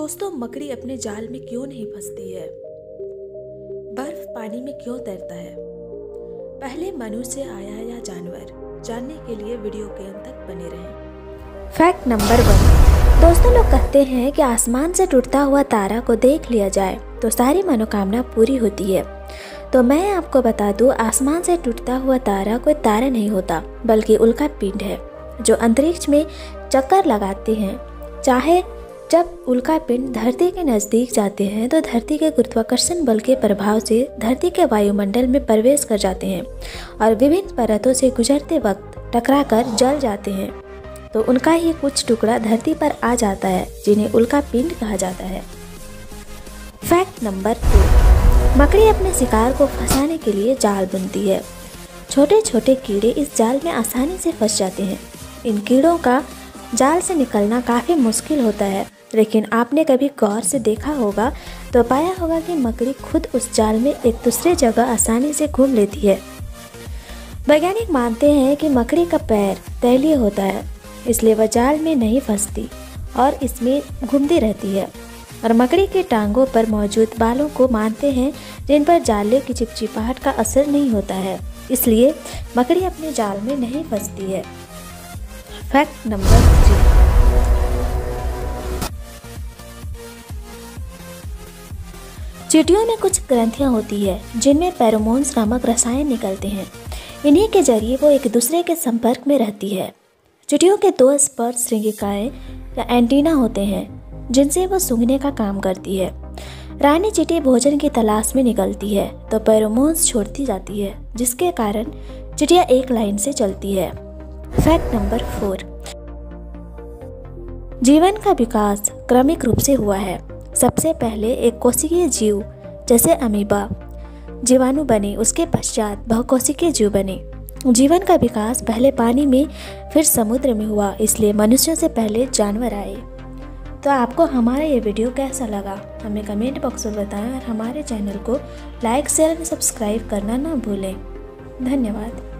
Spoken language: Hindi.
दोस्तों, मकड़ी अपने जाल में क्यों नहीं फंसती है? बर्फ़ पानी में क्यों तैरता है? पहले मनुष्य आया या जानवर? जानने के लिए वीडियो के अंत तक बने रहें। Fact number one. दोस्तों, लोग कहते हैं कि आसमान से टूटता हुआ तारा को देख लिया जाए तो सारी मनोकामना पूरी होती है। तो मैं आपको बता दूँ, आसमान से टूटता हुआ तारा कोई तारा नहीं होता, बल्कि उल्का पिंड है, जो अंतरिक्ष में चक्कर लगाते हैं, चाहे जब उल्का पिंड धरती के नज़दीक जाते हैं तो धरती के गुरुत्वाकर्षण बल के प्रभाव से धरती के वायुमंडल में प्रवेश कर जाते हैं और विभिन्न परतों से गुजरते वक्त टकराकर जल जाते हैं। तो उनका ही कुछ टुकड़ा धरती पर आ जाता है, जिन्हें उल्का पिंड कहा जाता है। फैक्ट नंबर टू मकड़ी अपने शिकार को फंसाने के लिए जाल बुनती है। छोटे छोटे कीड़े इस जाल में आसानी से फंस जाते हैं। इन कीड़ों का जाल से निकलना काफ़ी मुश्किल होता है। लेकिन आपने कभी गौर से देखा होगा तो पाया होगा कि मकड़ी खुद उस जाल में एक दूसरे जगह आसानी से घूम लेती है। वैज्ञानिक मानते हैं कि मकड़ी का पैर तैलीय होता है, इसलिए वह जाल में नहीं फंसती और इसमें घूमती रहती है। और मकड़ी के टांगों पर मौजूद बालों को मानते हैं, जिन पर जाले की चिपचिपाहट का असर नहीं होता है, इसलिए मकड़ी अपने जाल में नहीं फंसती है। फैक्ट नंबर थ्री चीटियों में कुछ ग्रंथियाँ होती है, जिनमें पैरोमोन्स नामक रसायन निकलते हैं। इन्हीं के ज़रिए वो एक दूसरे के संपर्क में रहती है। चिटियों के दो स्पर्श श्रृंगिकाएँ या एंटीना होते हैं, जिनसे वो सूंघने का काम करती है। रानी चिटी भोजन की तलाश में निकलती है तो पैरोमोन्स छोड़ती जाती है, जिसके कारण चिटिया एक लाइन से चलती है। फैक्ट नंबर फोर जीवन का विकास क्रमिक रूप से हुआ है। सबसे पहले एक कोशिकीय जीव, जैसे अमीबा, जीवाणु बने, उसके पश्चात बहुकोशिकीय जीव बने। जीवन का विकास पहले पानी में, फिर समुद्र में हुआ, इसलिए मनुष्यों से पहले जानवर आए। तो आपको हमारा ये वीडियो कैसा लगा? हमें कमेंट बॉक्स में बताएँ और हमारे चैनल को लाइक, शेयर और सब्सक्राइब करना ना भूलें। धन्यवाद।